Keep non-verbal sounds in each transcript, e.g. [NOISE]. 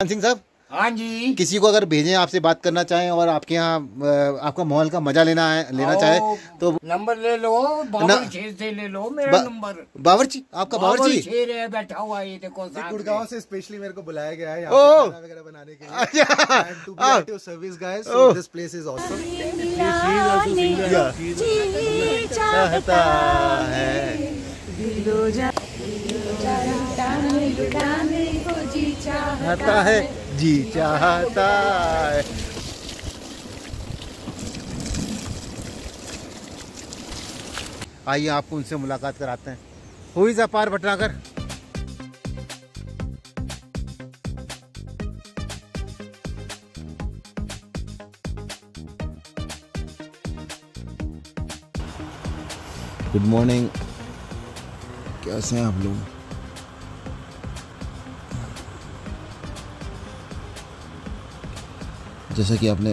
सिंह साहब? हाँ जी। किसी को अगर भेजें आपसे बात करना चाहें और आपके यहाँ आपका माहौल का मज़ा लेना है लेना चाहे तो नंबर ले लो बावर्ची से ले लो मेरा बा- नंबर। बावर्ची आपका बावर्ची शेर है बैठा हुआ ये देखो। गुड़गांव से स्पेशली मेरे को बुलाया गया है ओह! यहाँ पे खाना वगैरह बनाने के लिए। [LAUGHS] service [LAUGHS] is awesome चाहता है जी चाहता है। आइए आपको उनसे मुलाकात कराते हैं। हुई अपार भटनागर गुड मॉर्निंग कैसे हैं आप लोग? जैसा कि आपने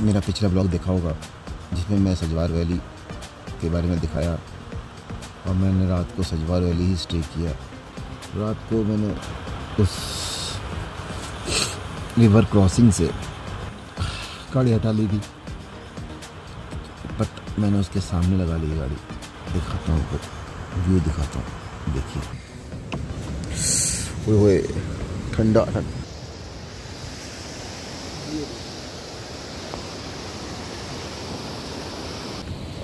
मेरा पिछला ब्लॉग देखा होगा, जिसमें मैं सजवार वैली के बारे में दिखाया और मैंने रात को सजवार वैली ही स्टे किया। रात को मैंने उस रिवर क्रॉसिंग से गाड़ी हटा ली थी बट मैंने उसके सामने लगा ली गाड़ी। दिखाता हूँ आपको व्यू दिखाता हूँ, देखिए। ठंडा ठंडा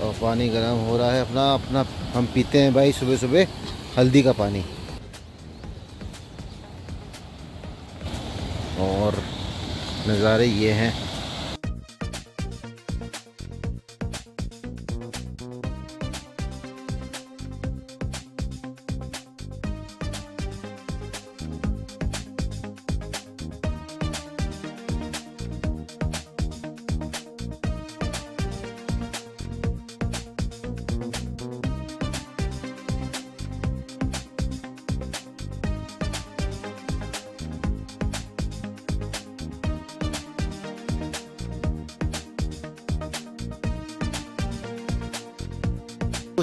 और पानी गर्म हो रहा है। अपना अपना, हम पीते हैं भाई सुबह सुबह हल्दी का पानी। और नज़ारे ये हैं।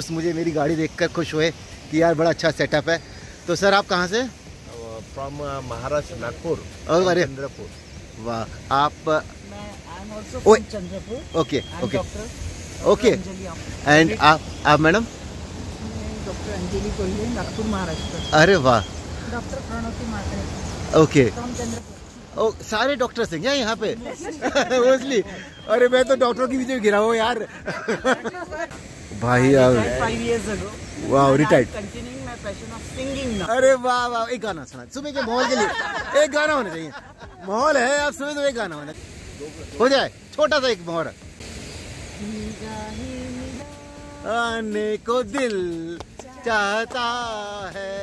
उस मुझे मेरी गाड़ी देखकर खुश हुए कि यार बड़ा अच्छा सेटअप है। तो सर आप कहाँ से? From uh, Maharashtra Nagpur Oh, अरे। Chandrapur. वाह आप Chandrapur. Okay okay. Okay. And आप आप मैडम? डॉक्टर अंजलि कोल्हे नागपुर महाराष्ट्र अरे वाह। Doctor Pranati माकड़े okay. ओ सारे डॉक्टर हैं क्या यहाँ पे? [LAUGHS] मोस्टली अरे मैं तो डॉक्टरों के बीच में गिरा हूँ यार। [LAUGHS] भाई इयर्स वाह retired continuing my passion of singing now अरे वाह वाह एक गाना सुना। सुबह के माहौल के लिए एक गाना होना चाहिए। माहौल है आप सुबह तो एक गाना होना हो जाए छोटा सा एक माहौल। आने को दिल चाहता है।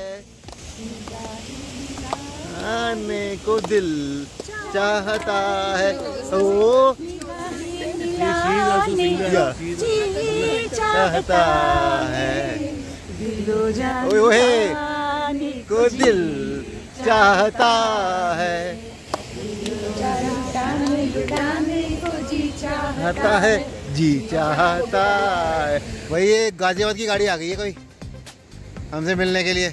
आने को दिल चाहता है। ओ चाहता है। को दिल चाहता है। चाहता है जी चाहता है। भाई ये गाजियाबाद की गाड़ी आ गई है कोई? हमसे मिलने के लिए।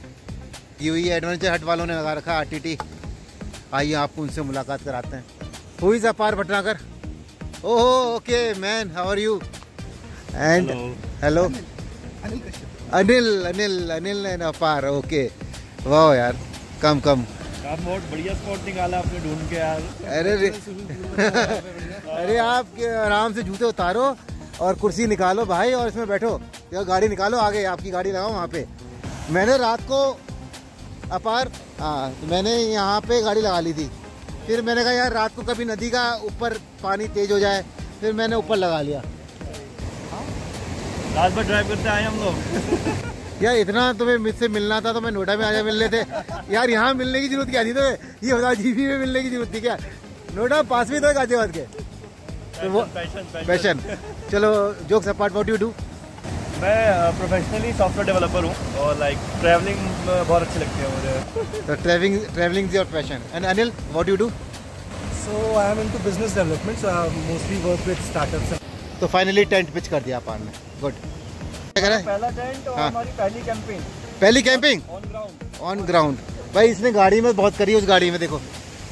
की हुई एडवेंचर हट वालों ने लगा रखा आर टी आइए आपको उनसे मुलाकात कराते हैं। हुई भटनागर ओहो okay man how are you and hello Anil Anil Anil and Apar okay वाह यार कम कम आप बहुत बढ़िया स्पॉट निकाला आपने ढूंढ के यार। अरे अरे आप के आराम से जूते उतारो और कुर्सी निकालो भाई और इसमें बैठो। या गाड़ी निकालो आगे आपकी गाड़ी लगाओ वहाँ पे। मैंने रात को अपार हाँ तो मैंने यहाँ पे गाड़ी लगा ली थी। फिर मैंने कहा यार रात को कभी नदी का ऊपर पानी तेज हो जाए। फिर मैंने ऊपर लगा लिया। रात भर ड्राइव करते आए हम लोग। यार इतना तुम्हें मुझसे मिलना था तो मैं नोएडा में आजा मिल लेते। यार यहाँ मिलने की ज़रूरत क्या थी तुम्हें? ये बता जीबी में मिलने की ज़रूरत थी क्या? नोएडा पास में तो है गाजियाबाद के? पैशन पैशन चलो jokes apart what you do मैं प्रोफेशनली सॉफ्टवेयर डेवलपर हूँ और लाइक ट्रैवलिंग बहुत अच्छी लगती है मुझे। तो travelling travelling is your passion and Anil what you do so I am into business development so I mostly work with startups. तो फाइनली टेंट पिच कर दिया अपार ने गुड क्या करें पहला टेंट और हाँ। हमारी पहली कैंपेन पहली camping on ground on ground भाई इसने गाड़ी में बहुत करी उस गाड़ी में देखो।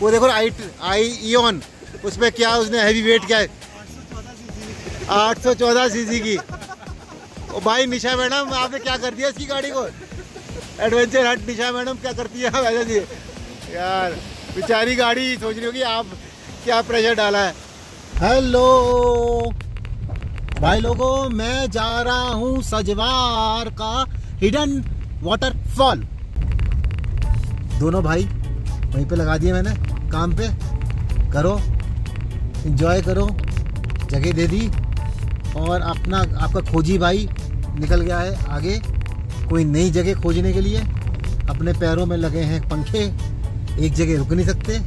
वो देखो आई आई ईओन उसमें क्या उसने हैवी वेट क्या है? आठ सौ चौदह सी की। ओ भाई, निशा मैडम, आपने क्या कर दिया इसकी गाड़ी को? एडवेंचर हट निशा मैडम, क्या करती है वैसे जी? यार, बेचारी गाड़ी, सोच रही होगी आप क्या प्रेशर डाला है। हेलो भाई लोगों, मैं जा रहा हूँ सजवार का हिडन वाटरफॉल दोनों भाई, वहीं पे लगा दिए मैंने, काम पे। करो एंजॉय करो, जगह दे दी। और अपना, आपका खोजी भाई निकल गया है आगे कोई नई जगह खोजने के लिए। अपने पैरों में लगे हैं पंखे। एक जगह रुक नहीं सकते।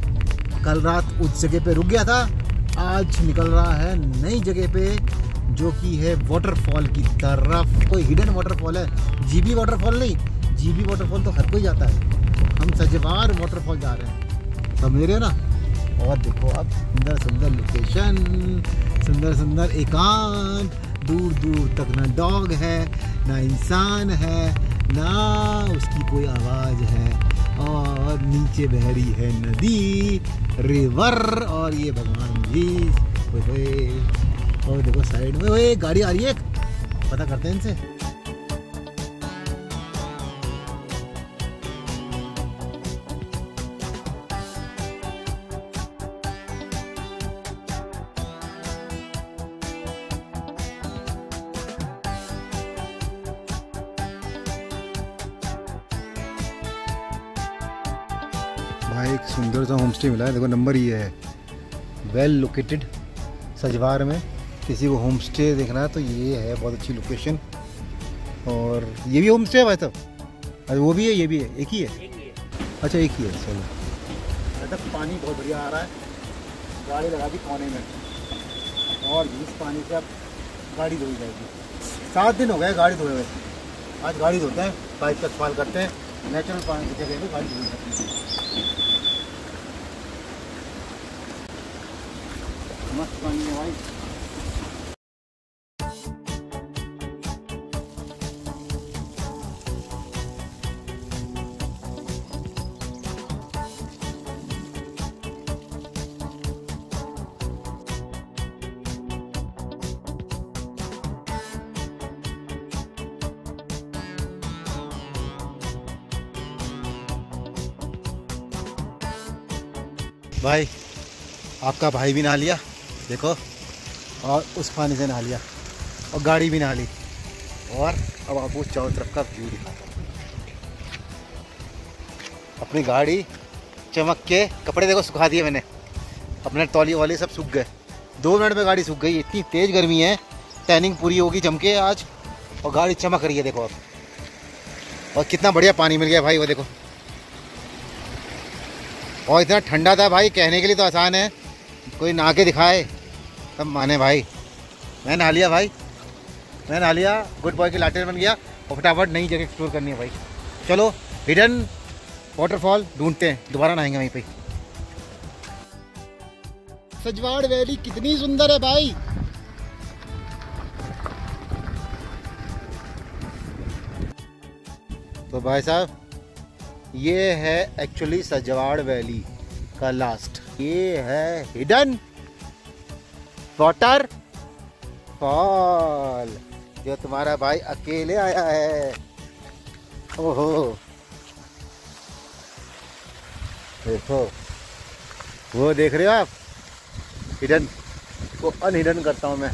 कल रात उस जगह पे रुक गया था। आज निकल रहा है नई जगह पे, जो कि है वाटरफॉल की तरफ़। कोई हिडन वाटरफॉल है? जीबी वाटरफॉल नहीं। जीबी वाटरफॉल तो हर कोई जाता है। हम सजवार वाटरफॉल जा रहे हैं। समझ रहे हो ना? और देखो अब सुंदर सुंदर लोकेशन सुंदर सुंदर एकांत। दूर दूर तक ना डॉग है, ना इंसान है, ना उसकी कोई आवाज़ है। और नीचे बह रही है नदी, रिवर, और ये भगवान जी। और देखो साइड में, ओए गाड़ी आ रही है पता करते हैं इनसे। भाई एक सुंदर सा होम स्टे मिला है। देखो नंबर ये है। वेल लोकेटेड सजवार में। किसी को होम स्टे देखना है तो ये है बहुत अच्छी लोकेशन और ये भी होम स्टे है भाई साहब? अरे वो भी है ये भी है। एक ही है? अच्छा एक ही है चलो। पानी बहुत बढ़िया आ रहा है। गाड़ी लगा दी कोने में। और इस पानी से अब गाड़ी धोई जाएगी। सात दिन हो गए गाड़ी धोए हुए। आज गाड़ी धोते हैं बाइक का इस्तेमाल करते हैं। नेचुरल पानी की जगह पे गाड़ी धोई जाती है। मस्त पानी है भाई भाई आपका भाई भी नहा लिया? देखो। और उस पानी से नहा लिया। और गाड़ी भी नहा ली। और अब आपको चारों तरफ़ का व्यू दिखाता अपनी गाड़ी चमक के कपड़े देखो सुखा दिए मैंने। अपने तौली वाले सब सूख गए। दो मिनट में गाड़ी सूख गई। इतनी तेज़ गर्मी है। टैनिंग पूरी होगी चमके आज। और गाड़ी चमक रही है देखो अब। और कितना बढ़िया पानी मिल गया भाई, वो देखो। और इतना ठंडा था भाई, कहने के लिए तो आसान है। कोई नहा के दिखाए। तब माने भाई मैं नहा लिया भाई मैं नहा लिया गुड बॉय की लाटेन बन गया और फटाफट नई जगह एक्सप्लोर करनी है भाई। चलो हिडन वाटरफॉल ढूंढते हैं दोबारा नहाएँगे वहीं पे। सजवाड़ वैली कितनी सुंदर है भाई। तो भाई साहब ये है एक्चुअली सजवाड़ वैली का लास्ट ये है हिडन वाटर फॉल जो तुम्हारा भाई अकेले आया है। ओहो। देखो, वो देख रहे हो आप? हिडन को अनहिडन करता हूँ मैं।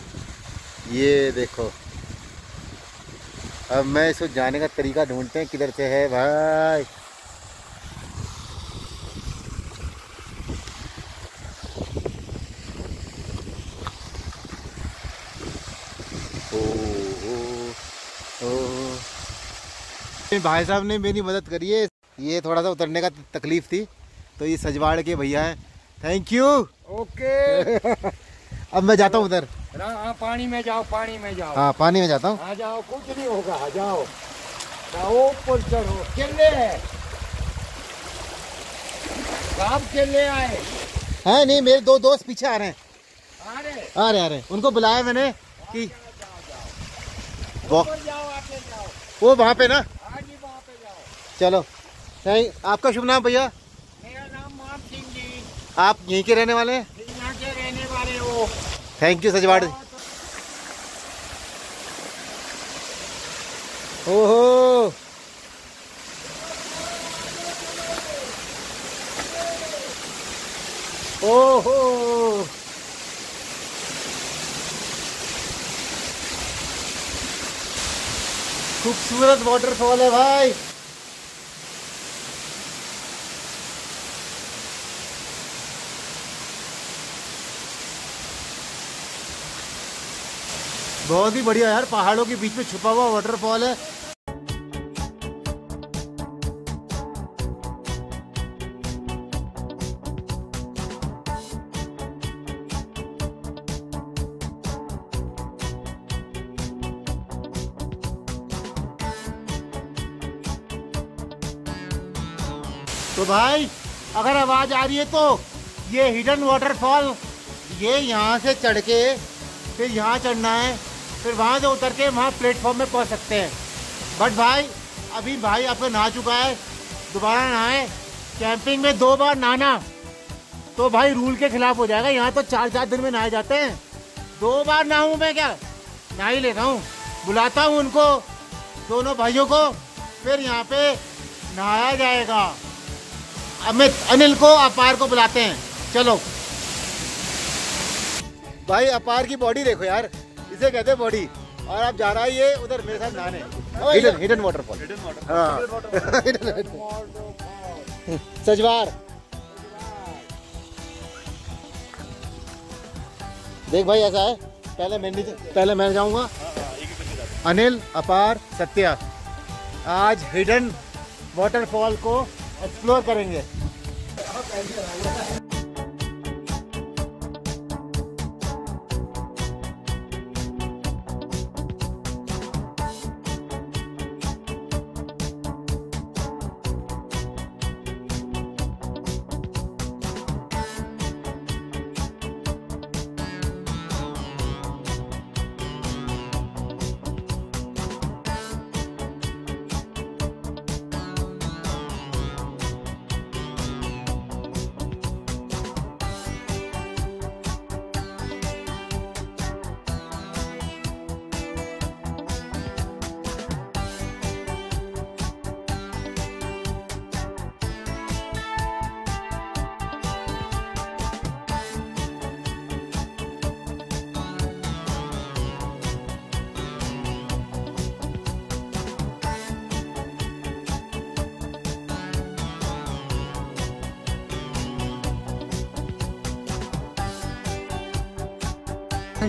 ये देखो। अब मैं इसको जाने का तरीका ढूंढते हैं, किधर से है भाई ओ, ओ, ओ। भाई साहब ने मेरी मदद करी है। ये थोड़ा सा उतरने का तकलीफ़ थी तो ये सजवाड़ के भैया हैं। थैंक यू ओके अब मैं जाता हूँ उधर। हाँ, पानी में जाओ पानी में जाओ। हाँ पानी में जाता हूँ। जाओ कुछ नहीं होगा जाओ। जाओ ऊपर चढ़ो केले कब केले आए। है नहीं मेरे दो दोस्त पीछे आ रहे हैं। अरे आ रहे आ रहे। उनको बुलाया मैंने कि वो वहाँ पे ना हाँ चलो। थैंक आपका शुभ नाम भैया? मेरा नाम मान सिंह जी। आप यहीं के रहने वाले हैं? यहाँ के रहने वाले हो। थैंक यू सजवाड़ ओहो। ओहो। खूबसूरत वाटरफॉल है भाई। बहुत ही बढ़िया यार, पहाड़ों के बीच में छुपा हुआ वाटरफॉल है। तो भाई, अगर आवाज़ आ रही है तो ये हिडन वाटरफॉल ये यहाँ से चढ़ के, फिर यहाँ चढ़ना है। फिर वहाँ से उतर के वहाँ प्लेटफॉर्म में पहुँच सकते हैं। बट भाई, अभी भाई आपको नहा चुका है, दोबारा नहाए। कैंपिंग में दो बार नहाना तो भाई रूल के खिलाफ हो जाएगा। यहाँ तो चार चार दिन में नहाए जाते हैं। दो बार नहाऊं मैं क्या? नहा ही लेता हूँ। बुलाता हूँ उनको, दोनों भाइयों को, फिर यहाँ पे नहाया जाएगा। अमित, अनिल को, अपार को बुलाते हैं। चलो। भाई, अपार की बॉडी देखो यार। इसे कहते हैं बॉडी। और आप जा रहा है ये उधर मेरे साथ नहाने। हिडन हिडन वाटरफॉल हाँ। [LAUGHS] सजवार। देख भाई ऐसा है। पहले मैं पहले मैं जाऊँगा। अनिल अपार सत्या। आज हिडन वाटरफॉल को एक्सप्लोर करेंगे।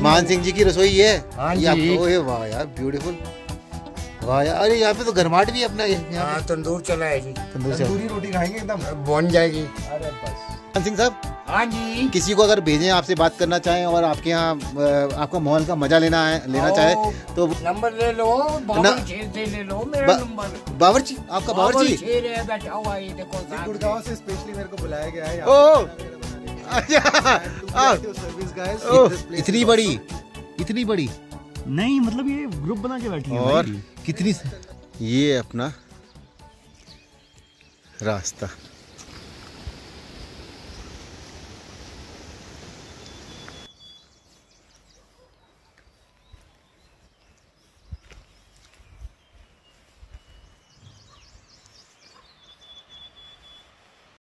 मान सिंह जी की रसोई ये है? हाँ ओए वाह यार ब्यूटीफुल वाह यार अरे यहाँ पे तो गरमाट भी अपना यहाँ हाँ तंदूर चला है जी। तंदूर से तंदूरी रोटी खाएँगे एकदम? बन जाएगी। अरे बस। मान सिंह साहब हाँ जी। किसी को अगर भेजें आपसे बात करना चाहें और आपके यहाँ आपका माहौल का मज़ा लेना है लेना चाहे तो नंबर ले लो छह ले लो मेरा बा- नंबर। बावर्ची आपका बावर्ची है बैठा हुआ है देखो साथ गुड़गांव से स्पेशली मेरे को बुलाया गया है। ओ अच्छा। आ, सर्विस गाइस ओह, इतनी बड़ी। इतनी बड़ी। नहीं मतलब ये ग्रुप बना के बैठी है और कितनी ये अपना रास्ता।